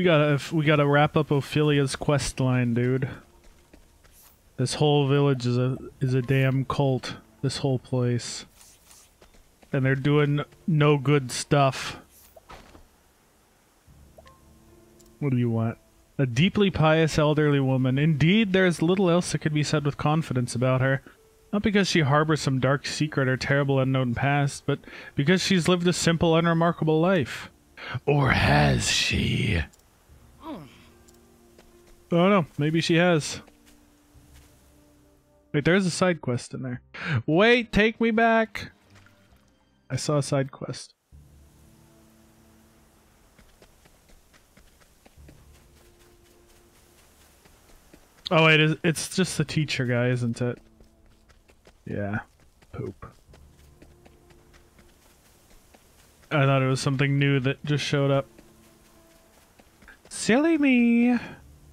We gotta we gotta wrap up Ophilia's quest line, dude. This whole village is a is a damn cult. This whole place. And they're doing no good stuff. What do you want? A deeply pious elderly woman. Indeed, there is little else that could be said with confidence about her. Not because she harbors some dark secret or terrible unknown past, but because she's lived a simple, unremarkable life. Or has she? Oh no, maybe she has. Wait, there's a side quest in there. Wait, take me back! I saw a side quest. Oh wait, it's just the teacher guy, isn't it? Yeah. Poop. I thought it was something new that just showed up. Silly me!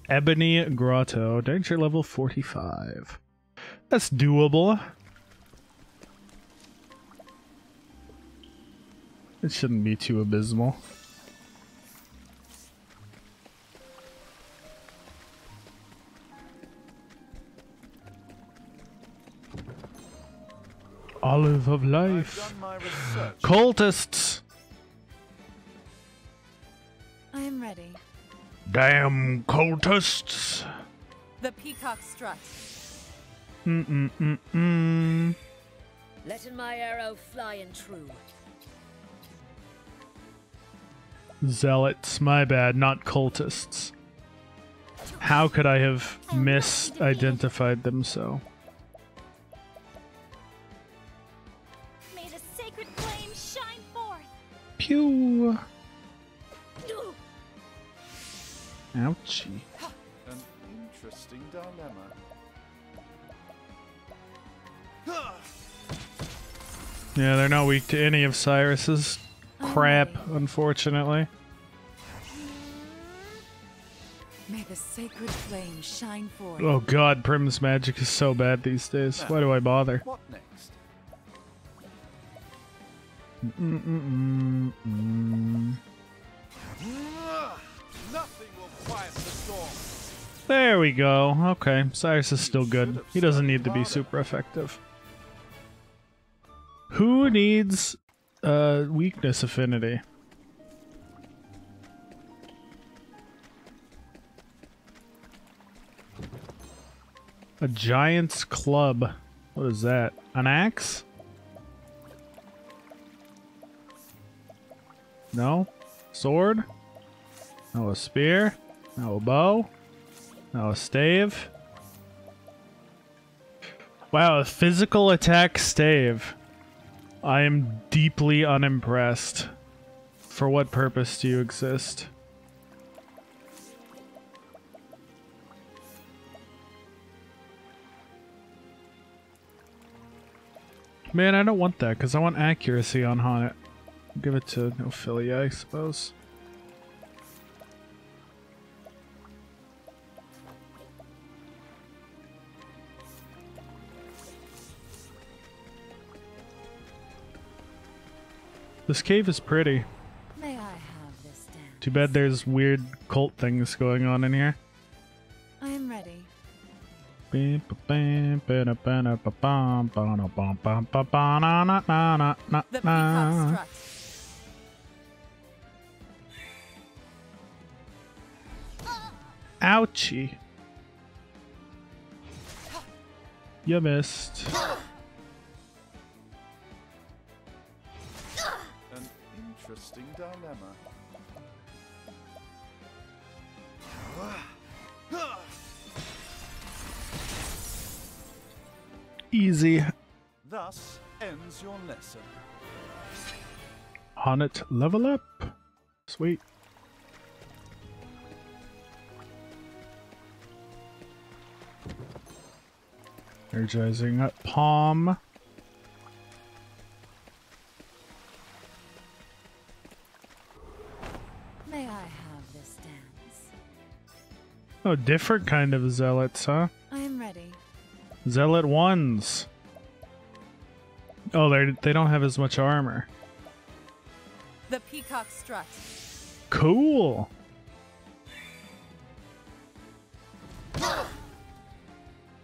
Ebony Grotto, danger level 45. That's doable. It shouldn't be too abysmal. Olive of life. Cultists! I am ready. Damn cultists! The peacock strut. Mm-mm-mm-mm. Letting my arrow fly and true. Zealots, my bad, not cultists. How could I have misidentified them so? May the sacred flame shine forth. Pew! Ouchie. An interesting dilemma. Yeah, they're not weak to any of Cyrus's crap, unfortunately. May the sacred flame shine forth. Oh god, Prim's magic is so bad these days. Why do I bother? What next? Mm -mm -mm there we go. Okay, Cyrus is still good. He doesn't need to be super effective. Who needs uh, weakness affinity? A giant's club. What is that? An axe? No? Sword? No, a spear? No, a bow? No, a stave? Wow, a physical attack stave. I am deeply unimpressed. For what purpose do you exist? Man, I don't want that, because I want accuracy on H'aanit. Give it to Ophilia, I suppose. This cave is pretty. May I have this dance? Too bad there's weird cult things going on in here. I am ready. The The peacock strut. Ouchie. You missed. interesting dilemma. Easy. Thus ends your lesson. H'aanit level up. Sweet. Energizing up palm. Oh, different kind of zealots, huh? I am ready. Zealot ones. Oh, they they don't have as much armor. The peacock strut. Cool.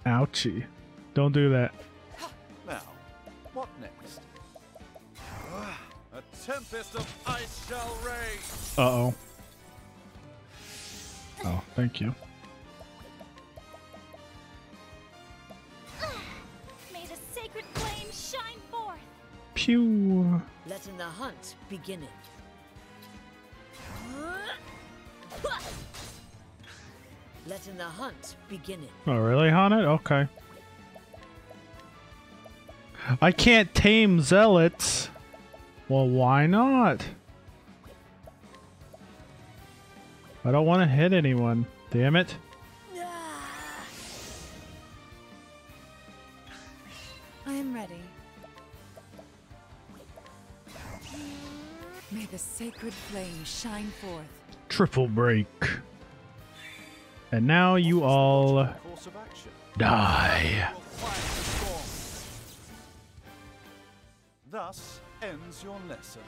Ouchie. Don't do that. Now, what next? A tempest of ice shall rage. Uh-oh. Oh, thank you. Pew. Letting the hunt beginneth. Letting the hunt beginneth. Oh, really, H'aanit? Okay. I can't tame zealots. Well, why not? I don't want to hit anyone. Damn it. Sacred flame shine forth. Triple break. And now you all Course of action. die. Will quiet the storm. Thus ends your lesson.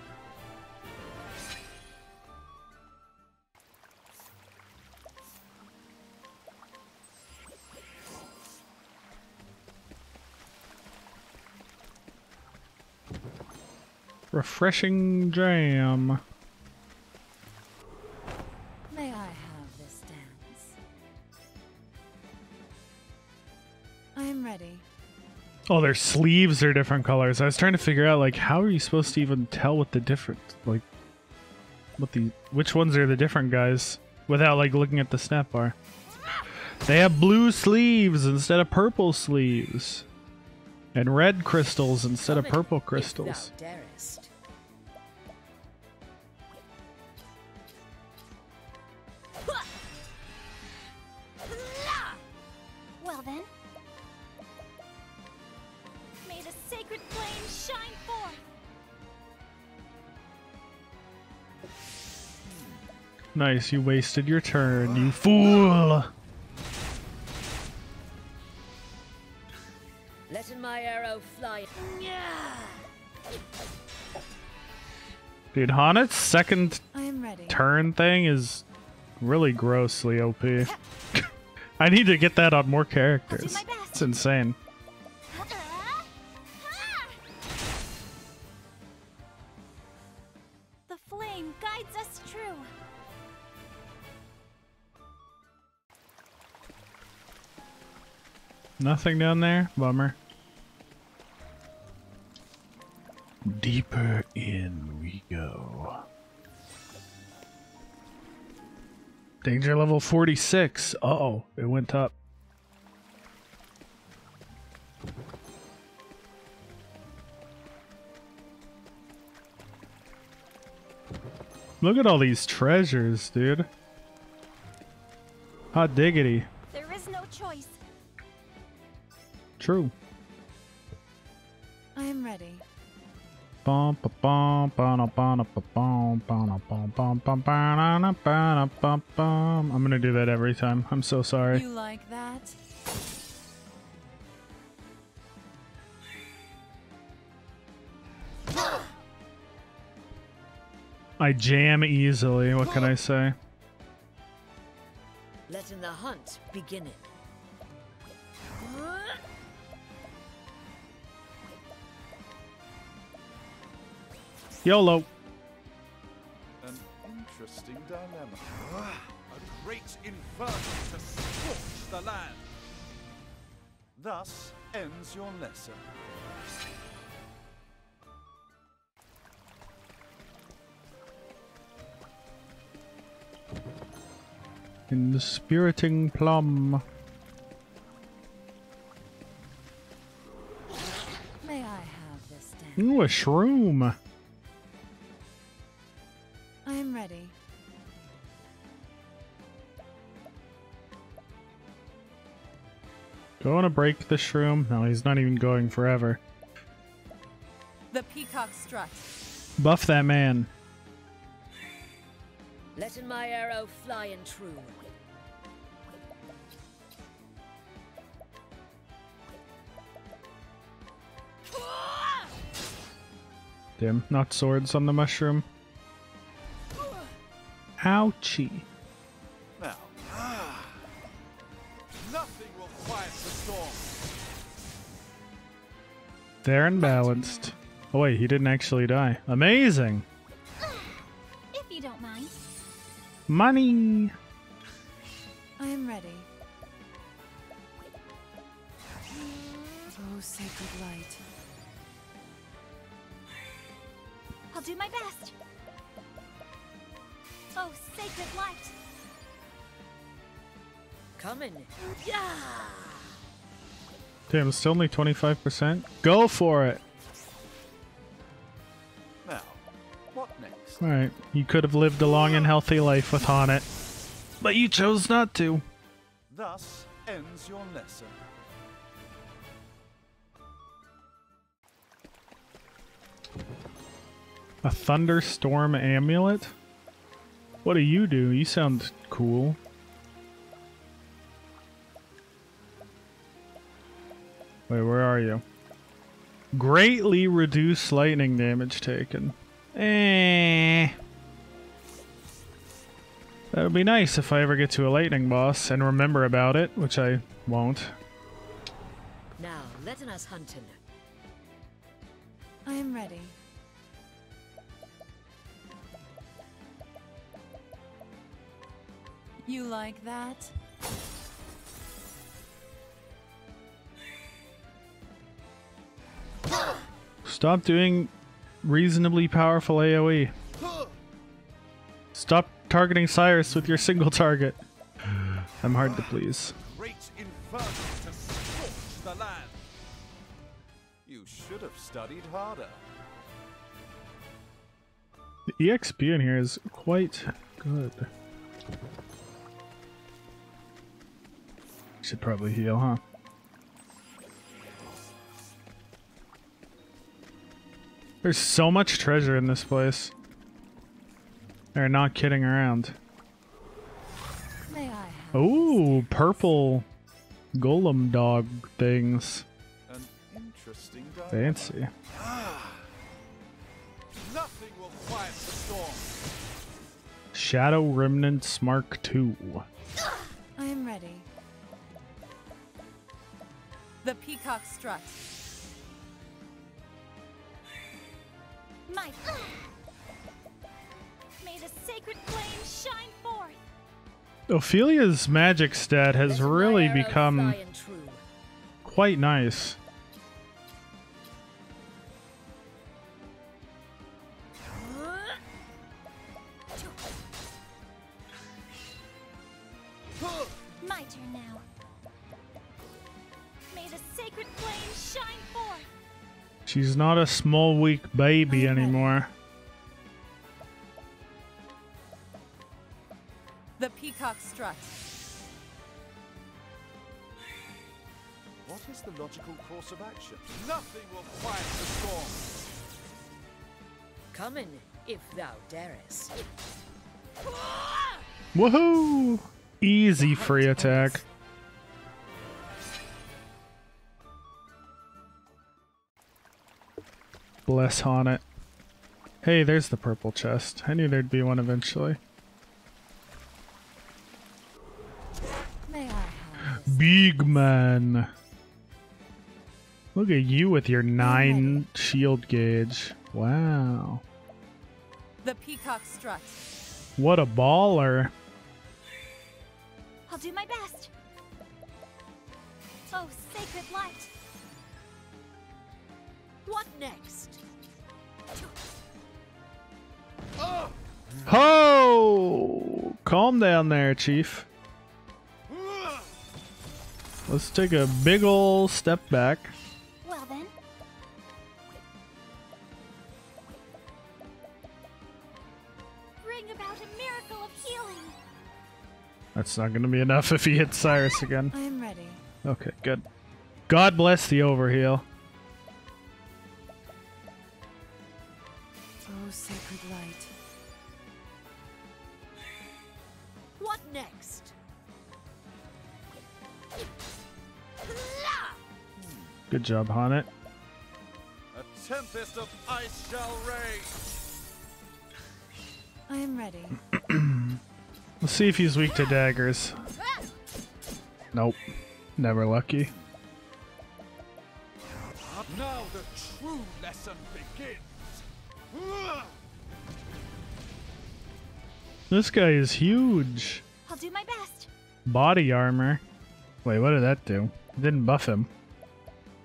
Refreshing jam. Oh, their sleeves are different colors. I was trying to figure out like how are you supposed to even tell what the different like what the which ones are the different guys without like looking at the snap bar. They have blue sleeves instead of purple sleeves. And red crystals instead of purple crystals. Nice, you wasted your turn, you fool. Letting my arrow fly. Dude, H'aanit's second I am ready. turn thing is really grossly OP. I need to get that on more characters. my. It's insane. Nothing down there? Bummer. Deeper in we go. Danger level 46. Uh oh, it went up. Look at all these treasures, dude. Hot diggity. There is no choice. True. I am ready. Bum, ba, bum, na, ba, na, ba, bum, na, bum, bum, bum, ba, na, na, na, bum, bum. I'm gonna do that every time. I'm so sorry. You like that? I jam easily. What can I say? Letting the hunt beginneth. YOLO. An interesting dilemma. A great inferno to scorch the land. Thus ends your lesson. Inspiriting plum. May I have this dance? Ooh, a shroom. Break the shroom? No, he's not even going forever. The peacock strut. Buff that man. Letting my arrow fly and true. Damn, not swords on the mushroom. Ouchie. There and balanced. Oh wait, he didn't actually die. Amazing! If you don't mind. Money! Damn, it's still only 25%. Go for it! Now, what next? Alright, you could have lived a long and healthy life with H'aanit. But you chose not to. Thus ends your lesson. A thunderstorm amulet? What do you do? You sound cool. Wait, where are you? Greatly reduce lightning damage taken. Eh. That would be nice if I ever get to a lightning boss and remember about it, which I won't. Now, let us hunting. I am ready. You like that? Stop doing reasonably powerful AoE. Stop targeting Cyrus with your single target. I'm hard to please. Great inferno to scorch the land. You should have studied harder. The EXP in here is quite good. Should probably heal, huh? There's so much treasure in this place. They're not kidding around. May Oh, purple golem dog things. An interesting. Fancy. Ah, nothing will quiet the storm. Shadow Remnants Mark II. I am ready. The peacock strut. Might. May the sacred flame shine forth. Ophilia's magic stat has really become quite nice. She's not a small, weak baby anymore. The peacock strut. What is the logical course of action? Nothing will quiet the storm. Coming, if thou darest. Woohoo! Easy free attack. Bless it. Hey, there's the purple chest. I knew there'd be one eventually. May I have this? Big man. Look at you with your nine shield gauge. Wow. The peacock strut. What a baller. I'll do my best. Oh, sacred light. What next? Ho! Calm down there, Chief. Let's take a big ol' step back. Well then. Bring about a miracle of healing. That's not gonna be enough if he hits Cyrus again. I am ready. Okay, good. God bless the overheal. Sacred light. What next? Good job, H'aanit. A tempest of ice shall rage. I am ready. Let's see if he's weak to daggers. Nope. Never lucky. Now the true lesson begins. This guy is huge. I'll do my best. Body armor. Wait, what did that do? It didn't buff him.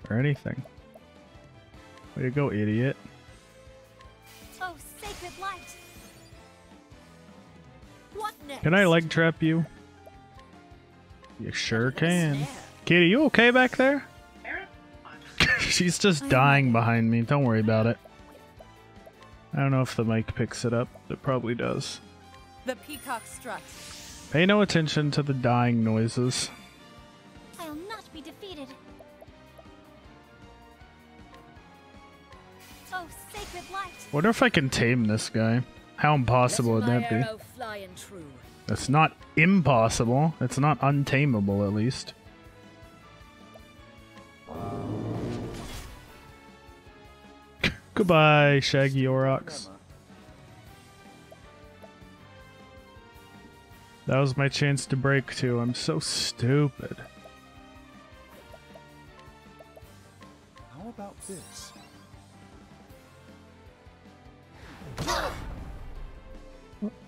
Or anything. Way to go, idiot. Oh, sacred light. What next? Can I leg trap you? You sure can. Katie, you okay back there? She's just dying behind me. Don't worry about it. I don't know if the mic picks it up. It probably does. The peacock strut. Pay no attention to the dying noises. I'll not be defeated. Oh, sacred light. Wonder if I can tame this guy. How impossible would Let my that be? arrow fly and true. It's not impossible. It's not untamable, at least. Goodbye, Shaggy Aurochs. That was my chance to break too. I'm so stupid. How about this?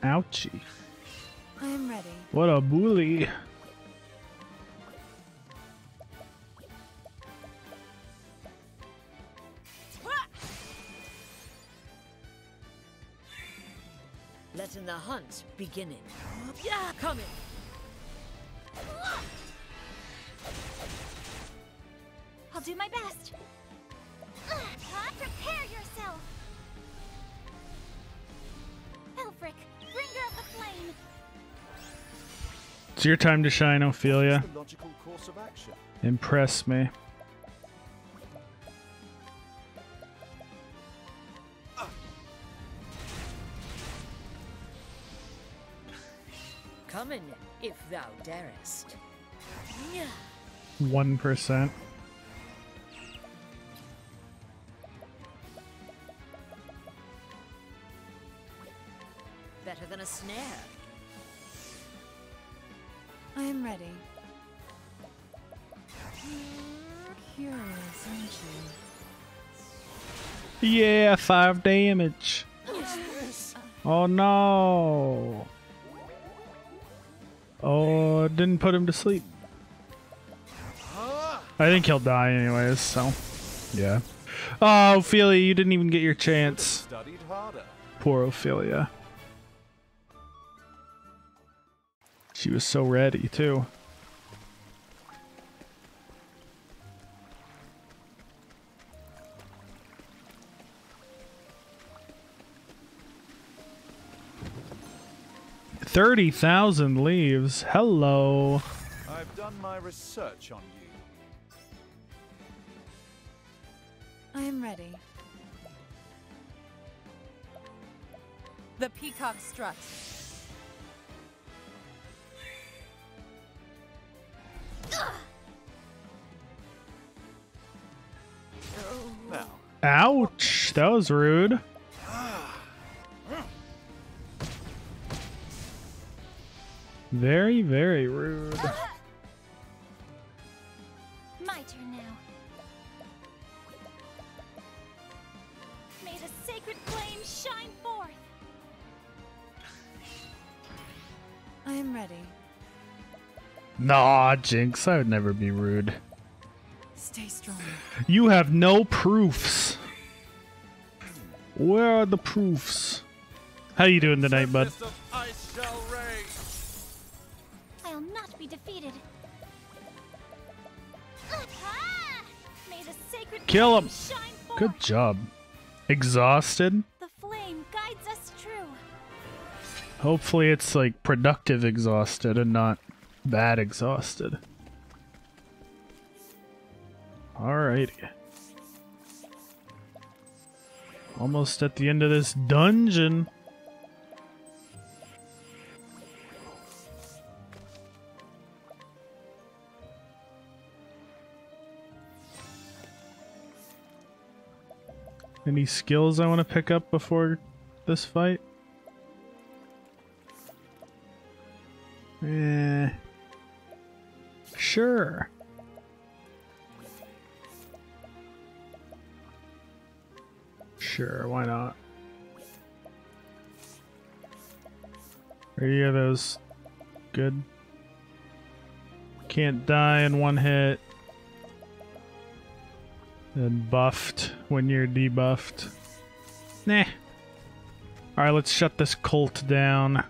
Ouchie. I am ready. What a bully. Letting the hunt beginning. Yeah, coming. I'll do my best. Ugh, huh? Prepare yourself. Aelfric, bringer of the flame. It's your time to shine, Ophilia. Logical course of action? Impress me. If darest. 1%. Better than a snare. I am ready. Curious, aren't you? Yeah, 5 damage. Oh no. Oh, didn't put him to sleep. I think he'll die anyways, so. Yeah. Oh, Ophilia, you didn't even get your chance. Poor Ophilia. She was so ready, too. Thirty thousand leaves. Hello. I've done my research on you. I am ready. The peacock strut. Now, Ouch. That was rude. Very, very rude. My turn now. May the sacred flame shine forth. I am ready. Nah, Jinx, I would never be rude. Stay strong. You have no proofs. Where are the proofs? How you doing tonight, bud? Defeated. May the sacred Kill him. Good job. Exhausted? The flame guides us true. Hopefully it's like productive exhausted and not bad exhausted. Alrighty. Almost at the end of this dungeon. Any skills I want to pick up before this fight? Eh. Sure. Sure, why not? Are any of those good? Can't die in one hit. And buffed when you're debuffed. Nah. Alright, let's shut this cult down.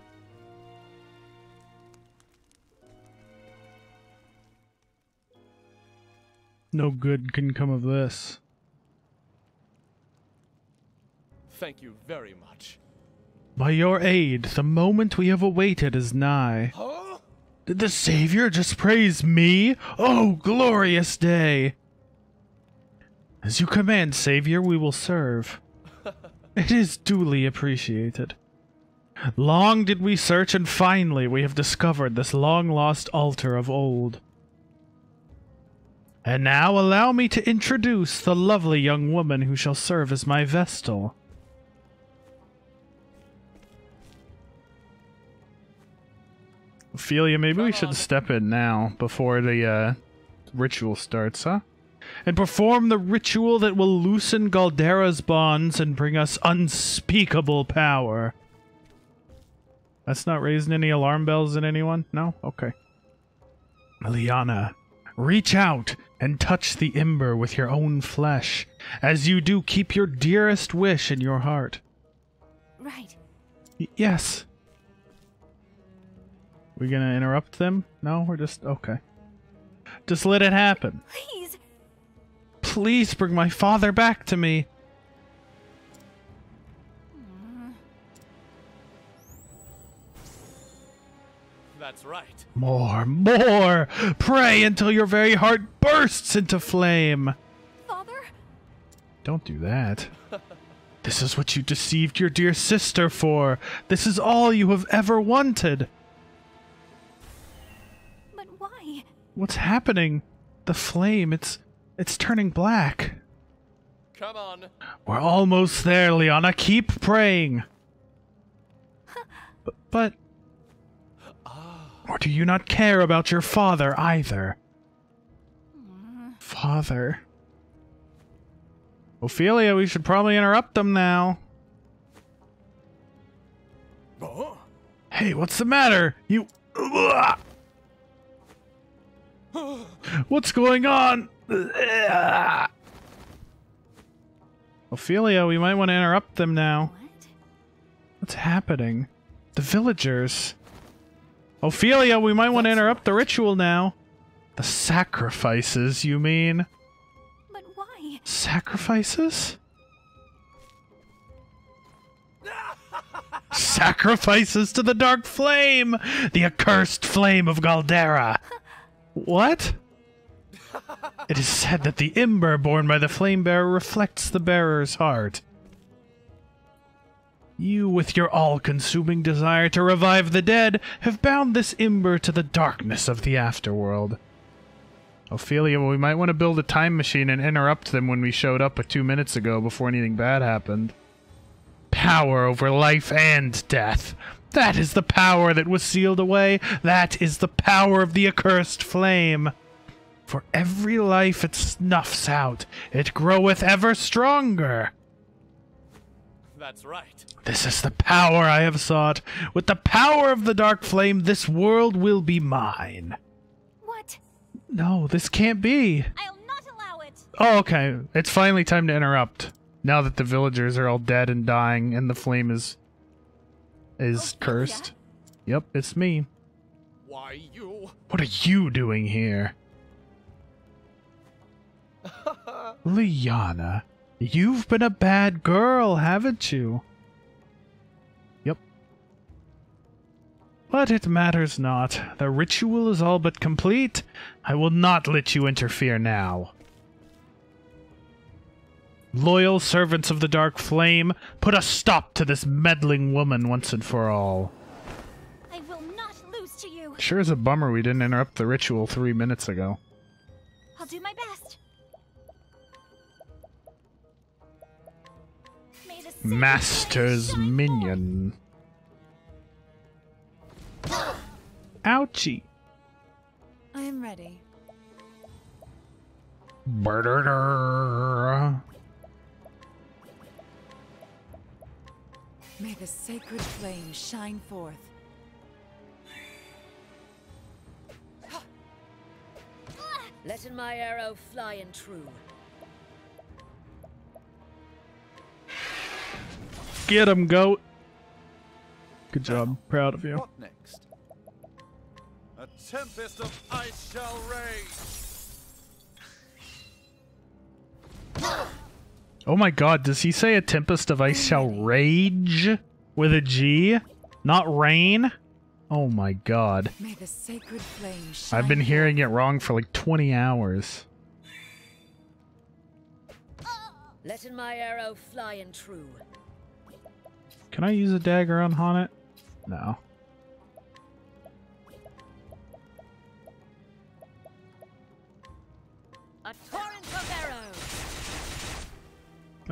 No good can come of this. Thank you very much. By your aid, the moment we have awaited is nigh. Huh? Did the Savior just praise me? Oh, glorious day! As you command, Savior, we will serve. It is duly appreciated. Long did we search, and finally we have discovered this long lost altar of old. And now allow me to introduce the lovely young woman who shall serve as my Vestal. Ophilia, maybe we should on. step in now before the uh, ritual starts, huh? And perform the ritual that will loosen Galdera's bonds and bring us unspeakable power. That's not raising any alarm bells in anyone? No? Okay. Lianna, reach out and touch the ember with your own flesh. As you do, keep your dearest wish in your heart. Right. Y- yes. We gonna interrupt them? No, we're just okay. Just let it happen. Please. Please bring my father back to me. That's right. More, more! Pray until your very heart bursts into flame. Father? Don't do that. This is what you deceived your dear sister for. This is all you have ever wanted. But why? What's happening? The flame, it's it's turning black. Come on. We're almost there, Lianna. Keep praying. B- but. Or do you not care about your father either? Father. Ophilia, we should probably interrupt them now. Hey, what's the matter? You. What's going on? Ophilia, we might want to interrupt them now. What? What's happening? The villagers. Ophilia, we might want to interrupt the ritual now. The sacrifices, you mean? But why? Sacrifices? sacrifices to the dark flame! The accursed flame of Galdera! What? It is said that the ember borne by the flame bearer reflects the bearer's heart. You, with your all consuming desire to revive the dead, have bound this ember to the darkness of the afterworld. Ophilia, we might want to build a time machine and interrupt them when we showed up a two minutes ago before anything bad happened. Power over life and death. That is the power that was sealed away. That is the power of the accursed flame. For every life it snuffs out, it groweth ever stronger. That's right. This is the power I have sought. With the power of the dark flame, this world will be mine. What? No, this can't be. I'll not allow it. Oh, okay. It's finally time to interrupt. Now that the villagers are all dead and dying and the flame is is Ophilia? cursed. Yep, it's me. Why you? What are you doing here? Lianna, you've been a bad girl, haven't you? Yep. But it matters not. The ritual is all but complete. I will not let you interfere now. Loyal servants of the Dark Flame, put a stop to this meddling woman once and for all. I will not lose to you. Sure is a bummer we didn't interrupt the ritual three minutes ago. I'll do my best. May the sacred Master's flame shine forth. minion. Ouchie. I am ready. Brrrr. May the sacred flame shine forth. Letting my arrow fly and true. Get him, goat. Good job. Proud of you. What next? A tempest of ice shall rage. Ah! Oh my god, does he say a tempest of ice shall rage? With a G? Not rain? Oh my god. May the sacred flame shine I've been hearing it wrong for like 20 hours. Letting my arrow fly and true. Can I use a dagger on H'aanit? No.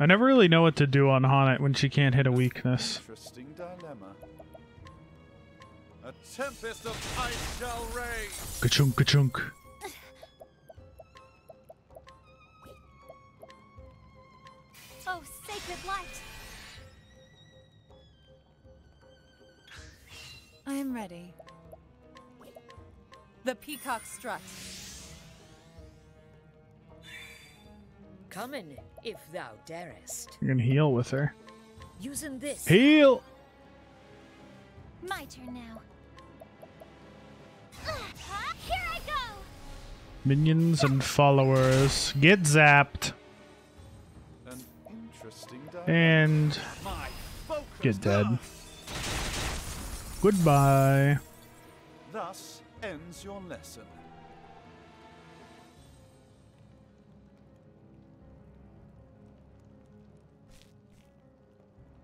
I never really know what to do on H'aanit when she can't hit a weakness. Interesting dilemma. A tempest of ice shall rage. Ka-chunk, ka-chunk. Oh, sacred light! I am ready. The peacock strut. Coming, if thou darest. You can heal with her. Using this. Heal! My turn now. Ah, Here I go! Minions and followers. Get zapped. An interesting. And get dead. Goodbye. Thus ends your lesson.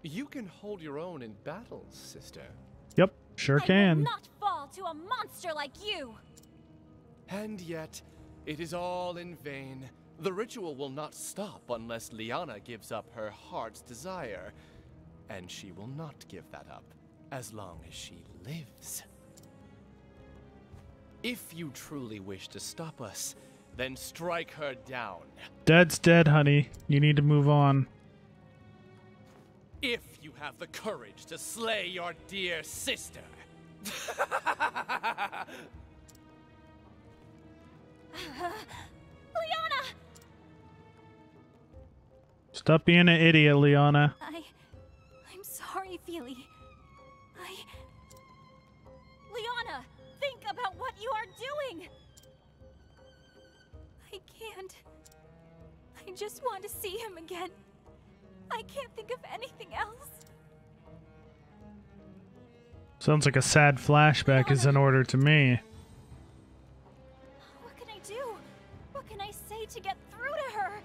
You can hold your own in battles, sister. Yep, sure I will can. not fall to a monster like you! And yet, it is all in vain. The ritual will not stop unless Lianna gives up her heart's desire. And she will not give that up as long as she lives. If you truly wish to stop us, then strike her down. Dead's dead, honey. You need to move on. If you have the courage to slay your dear sister. Lianna! Stop being an idiot, Lianna. I. I'm sorry, Feely. I. Lianna, think about what you are doing! I can't. I just want to see him again. I can't think of anything else. Sounds like a sad flashback is in order to me. What can I do? What can I say to get through to her?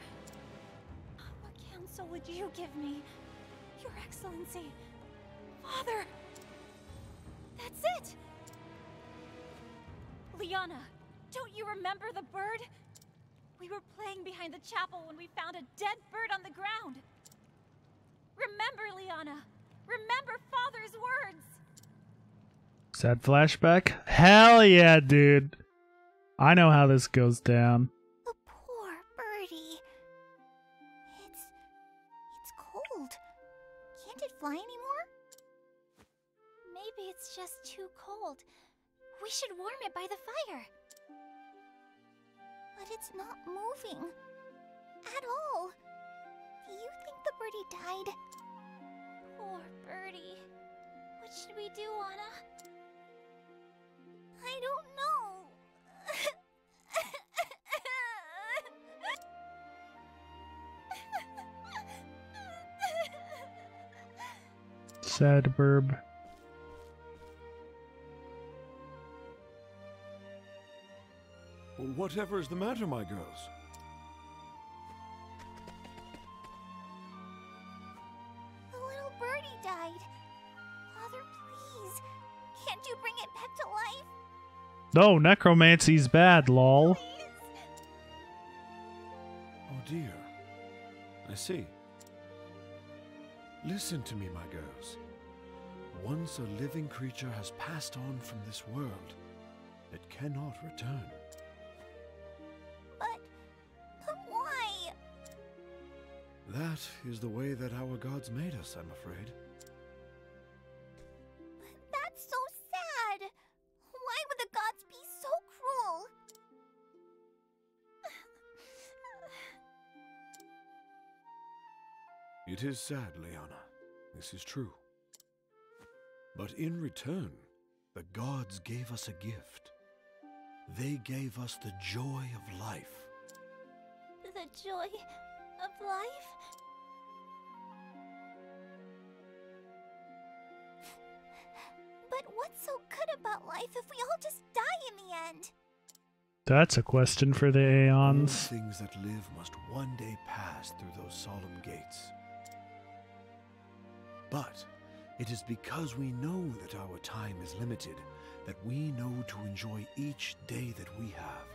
What counsel would you give me? Your Excellency. Father. That's it! Lianna, don't you remember the bird? We were playing behind the chapel when we found a dead bird on the ground. Remember, Lianna. Remember Father's words. Sad flashback? Hell yeah, dude. I know how this goes down. The poor birdie. It's. it's cold. Can't it fly anymore? Maybe it's just too cold. We should warm it by the fire. But it's not moving. At all. Do you think the birdie died? Poor birdie. What should we do, Anna? I don't know. Sad burb. Whatever is the matter, my girls? No, necromancy's bad, lol. Oh dear. I see. Listen to me, my girls. Once a living creature has passed on from this world, it cannot return. But. But why? That is the way that our gods made us, I'm afraid. It is sad, Lianna. This is true. But in return, the gods gave us a gift. They gave us the joy of life. The joy of life? But what's so good about life if we all just die in the end? That's a question for the All Aeons. things that live must one day pass through those solemn gates. But it is because we know that our time is limited that we know to enjoy each day that we have.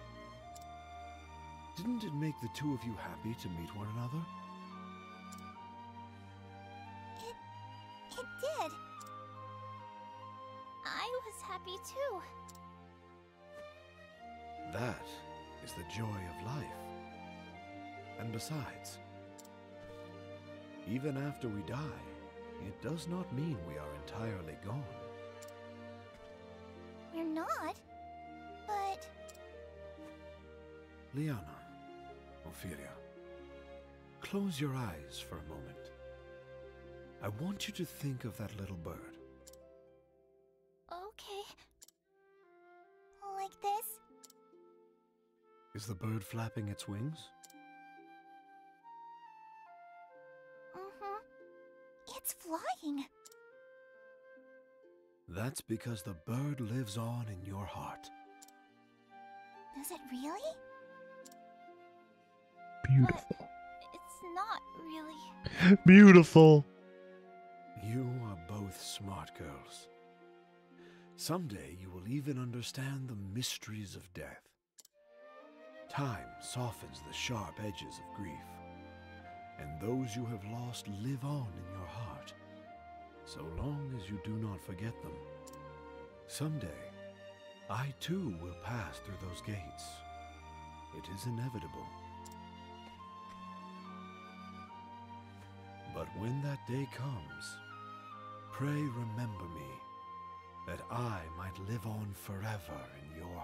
Didn't it make the two of you happy to meet one another? It. it did. I was happy too. That is the joy of life. And besides, even after we die, it does not mean we are entirely gone. We're not. But Lianna, Ophilia, close your eyes for a moment. I want you to think of that little bird. okay. Like this? Is the bird flapping its wings? Flying. That's because the bird lives on in your heart. Does it really? Beautiful. It's not really. Beautiful. You are both smart girls. Someday you will even understand the mysteries of death. Time softens the sharp edges of grief, and those you have lost live on in your heart, so long as you do not forget them. Someday, I too will pass through those gates. It is inevitable. But when that day comes, pray remember me, that I might live on forever in your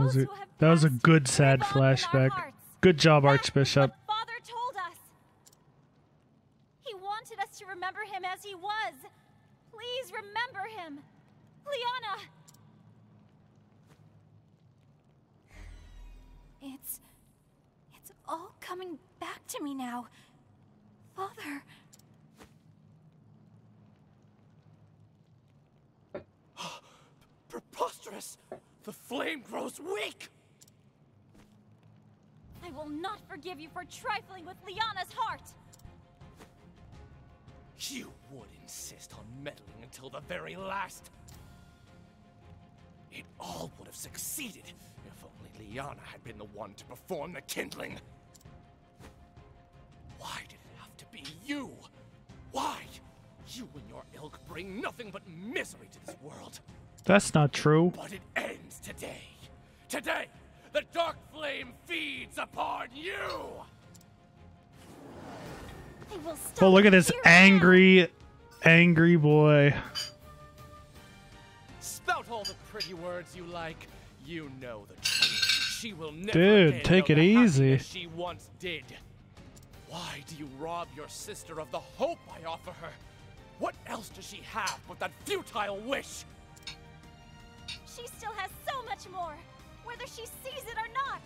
That was a, that was a good sad live on in our flashback. Good job, That is Archbishop. what Father told us. He wanted us to remember him as he was. Please remember him. Lianna! It's. It's all coming back to me now. Father. Preposterous! The flame grows weak! I will not forgive you for trifling with Lianna's heart. You would insist on meddling until the very last. It all would have succeeded if only Lianna had been the one to perform the kindling. Why did it have to be you? Why? You and your ilk bring nothing but misery to this world. That's not true. But it ends today. Today, the dark flame feeds upon you! I Oh, look at this angry, angry boy. Spout all the pretty words you like. You know the truth. She will never Dude, take it easy. She once did. Why do you rob your sister of the hope I offer her? What else does she have but that futile wish? She still has so much more, whether she sees it or not.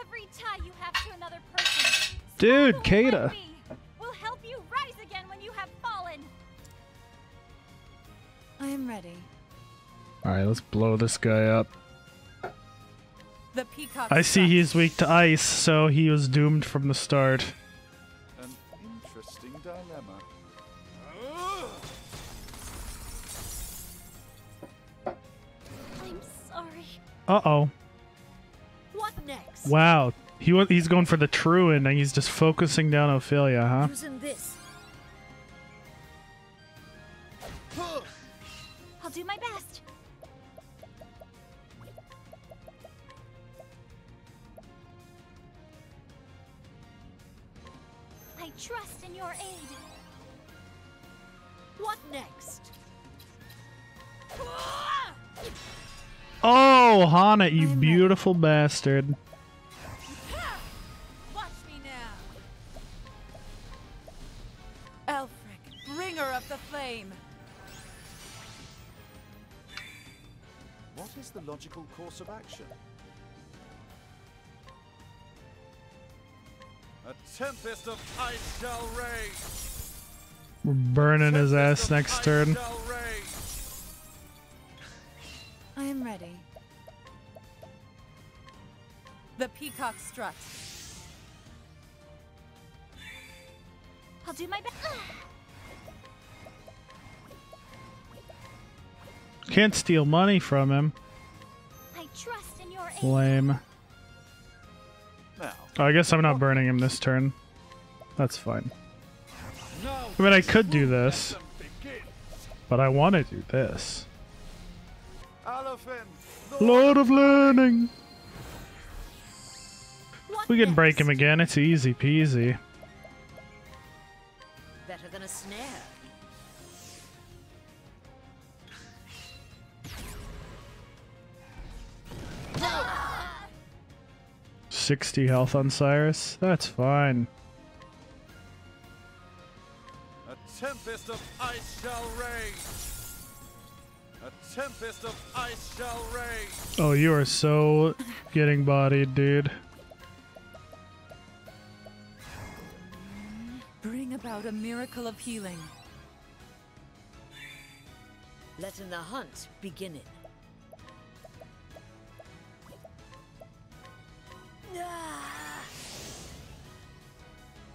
Every tie you have to another person, Dude, small Kata. will help you rise again when you have fallen. I am ready. All right, let's blow this guy up. The peacock. I see strut. he's weak to ice, so he was doomed from the start. Uh oh. What next? Wow. He wa- he's going for the truant and he's just focusing down Ophilia, huh? Using this. I'll do my best. I trust in your aid. What next? No, H'aanit, you beautiful bastard. Watch me now. Aelfric, bringer of the flame. What is the logical course of action? A tempest of ice shall rage. We're burning his ass next turn. Shall rage. I am ready. The peacock strut. I'll do my best. Can't steal money from him. I trust in your aid. Lame. Now, Oh, I guess I'm not burning him this turn. That's fine. I mean, I could do this, but I want to do this. Alephan, Lord of Learning! What We can break him again, it's easy peasy. Better than a snare. Sixty health on Cyrus. That's fine. A tempest of ice shall rage. A tempest of ice shall rage. Oh, you are so getting bodied, dude. Bring about a miracle of healing. Letting the hunt begin. it.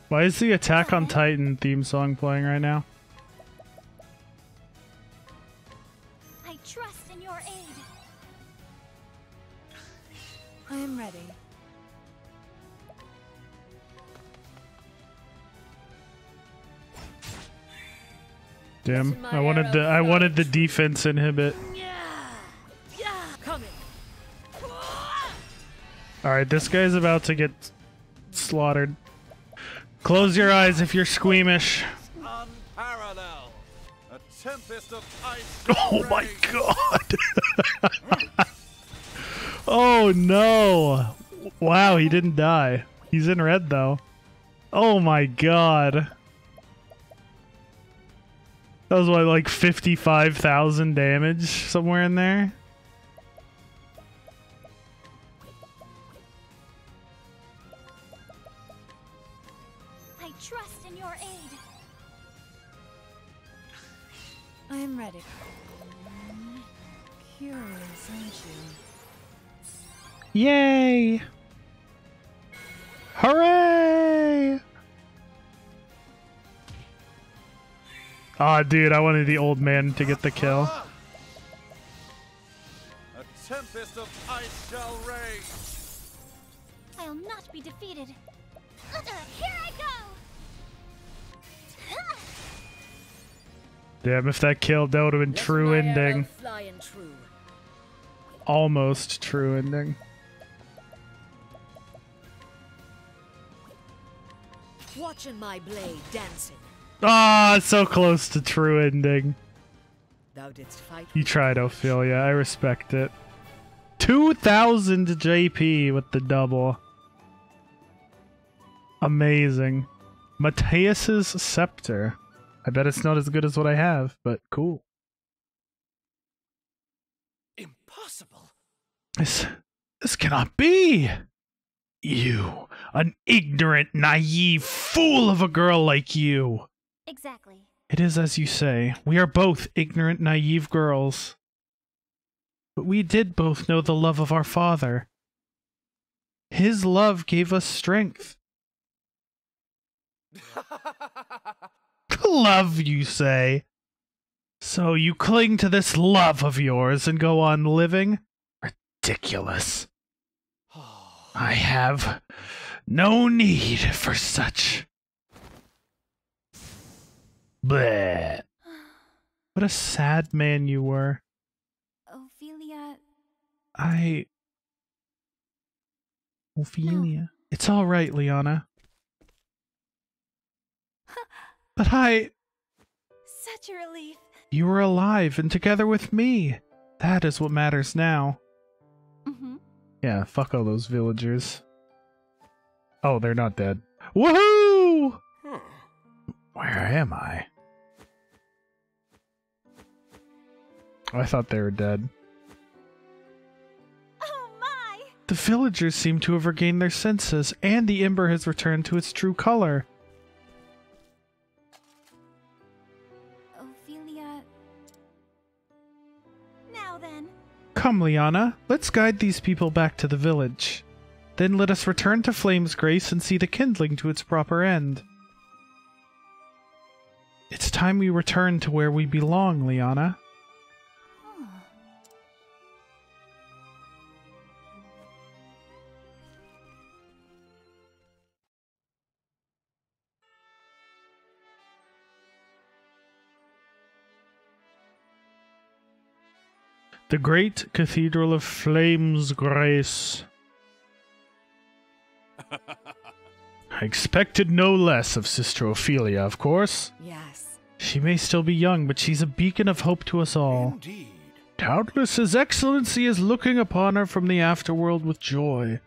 Why is the Attack on Titan theme song playing right now? I am ready. Damn, I wanted the I wanted the defense inhibit. Yeah! Yeah! Coming! All right, this guy's about to get slaughtered. Close your eyes if you're squeamish. Unparalleled. A tempest of ice Oh my god. oh no. Wow, he didn't die. He's in red though. Oh my god. That was what, like 55,000 damage somewhere in there? Yay! Hooray! Aw, dude, I wanted the old man to get the kill. A tempest of ice shall rage. I'll not be defeated. Here I go! Damn, if that killed, that would have been Letting true ending. arrow Flying true. Almost true ending. Watching my blade dancing. Ah, so close to true ending. Thou didst fight. You tried, Ophilia. I respect it. 2,000 JP with the double. Amazing. Mattias's Scepter. I bet it's not as good as what I have, but cool. Impossible. This, this cannot be! You, an ignorant, naive fool of a girl like you! Exactly. It is as you say. We are both ignorant, naive girls. But we did both know the love of our father. His love gave us strength. love, you say? So you cling to this love of yours and go on living? Ridiculous. I have no need for such. Bleh. What a sad man you were. Ophilia, I. Ophilia. It's all right, Lianna. But I. such a relief. You were alive and together with me. That is what matters now. Mm-hmm. Yeah, fuck all those villagers. Oh, they're not dead. Woohoo! Where am I? I thought they were dead. Oh my! The villagers seem to have regained their senses, and the ember has returned to its true color. Ophilia. Now then, Come, Lianna, let's guide these people back to the village. Then let us return to Flame's Grace and see the kindling to its proper end. It's time we return to where we belong, Lianna. The great Cathedral of Flame's Grace. I expected no less of Sister Ophilia, of course. Yes. She may still be young, but she's a beacon of hope to us all. Indeed. Doubtless His Excellency is looking upon her from the afterworld with joy.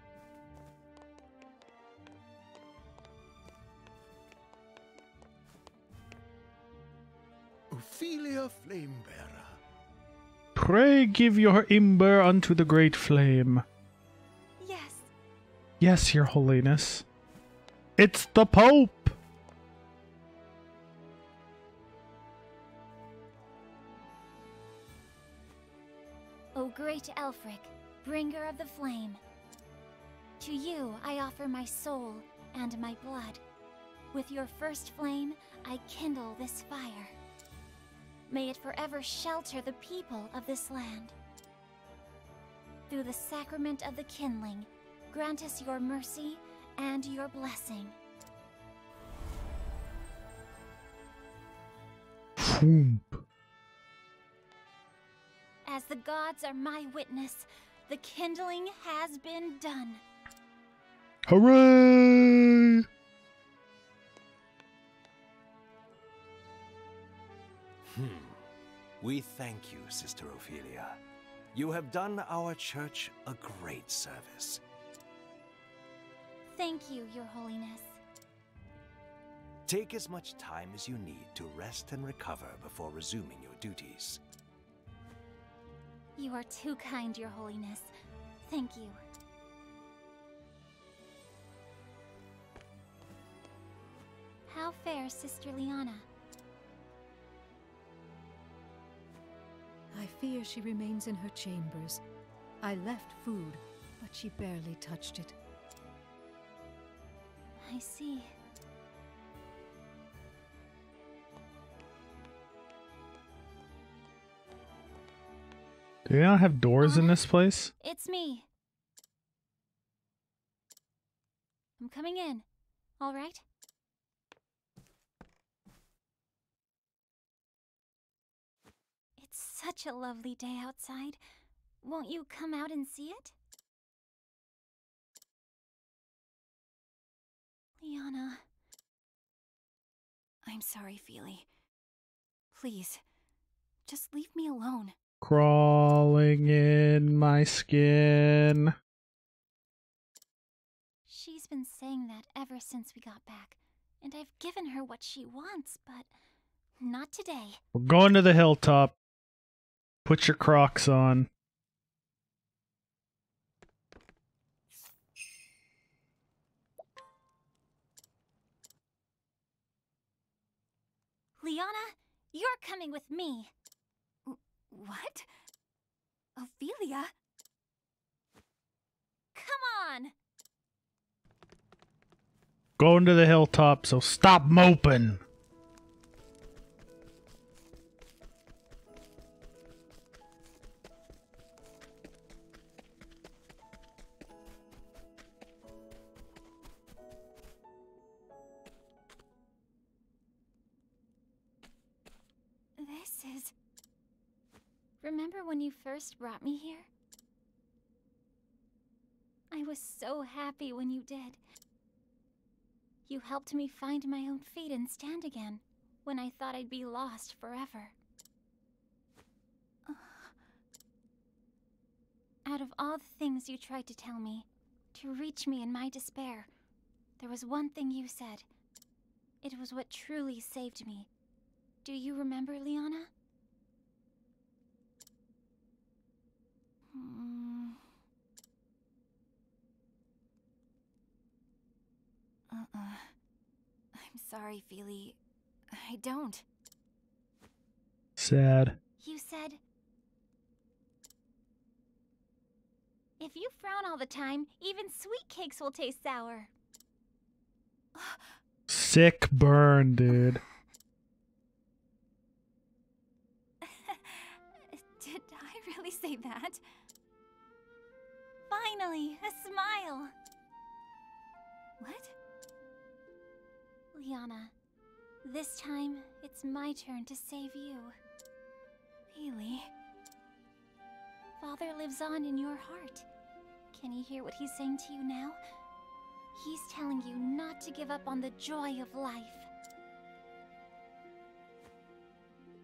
Ophilia Flamebearer. Pray give your ember unto the great flame. Yes. Yes, Your Holiness. It's the Pope! O great Aelfric, bringer of the flame. To you I offer my soul and my blood. With your first flame, I kindle this fire. May it forever shelter the people of this land. Through the sacrament of the kindling, grant us your mercy and your blessing. As the gods are my witness, the kindling has been done. Hooray! Hmm. We thank you, Sister Ophilia. You have done our church a great service. Thank you, Your Holiness. Take as much time as you need to rest and recover before resuming your duties. You are too kind, Your Holiness. Thank you. How fares Sister Lianna? I fear she remains in her chambers. I left food, but she barely touched it. I see. Do they not have doors in this place? It's me. I'm coming in. All right? It's such a lovely day outside. Won't you come out and see it? Lianna. I'm sorry, Feely. Please, just leave me alone. Crawling in my skin. She's been saying that ever since we got back, and I've given her what she wants, but not today. We're going to the hilltop. Put your crocs on. Lianna, you're coming with me. What? Ophilia? Come on! Going to the hilltop, so stop moping. Remember when you first brought me here? I was so happy when you did. You helped me find my own feet and stand again when I thought I'd be lost forever. Out of all the things you tried to tell me, to reach me in my despair, there was one thing you said. It was what truly saved me. Do you remember, Lianna? Hmm. Uh-uh. I'm sorry, Feely. I don't. Sad. You said... If you frown all the time, even sweet cakes will taste sour. Sick burn, dude. Did I really say that? Finally, a smile! What? Lianna, this time it's my turn to save you. Really? Father lives on in your heart. Can you hear what he's saying to you now? He's telling you not to give up on the joy of life.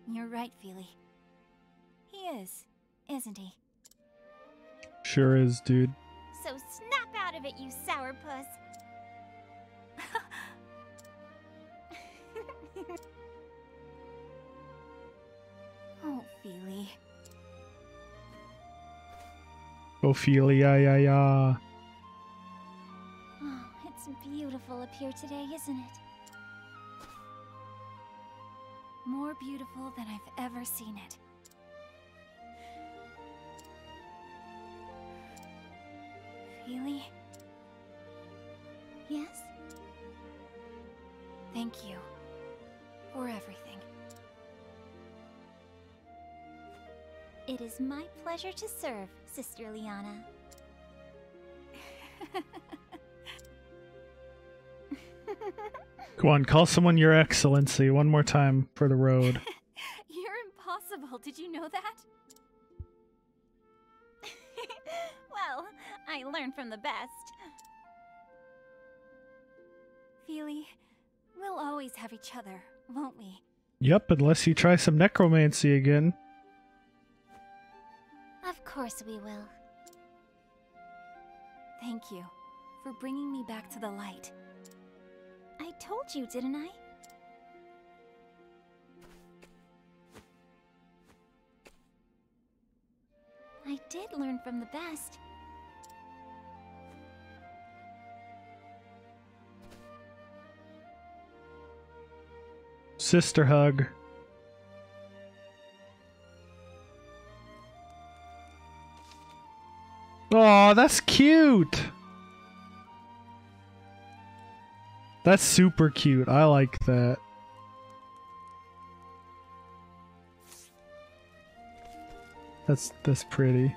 You're right, Feely. He is, isn't he? Sure is, dude. So snap out of it, you sourpuss! oh, Feely. Ophilia, yeah, yeah. Oh, it's beautiful up here today, isn't it? More beautiful than I've ever seen it. Feely? Yes? Thank you for everything. It is my pleasure to serve, Sister Lianna. Go on, call someone your excellency one more time for the road. Yep, unless you try some necromancy again. Of course we will. Thank you for bringing me back to the light. I told you, didn't I? I did learn from the best. Sister hug. Oh, that's cute. That's super cute. I like that. That's that's pretty.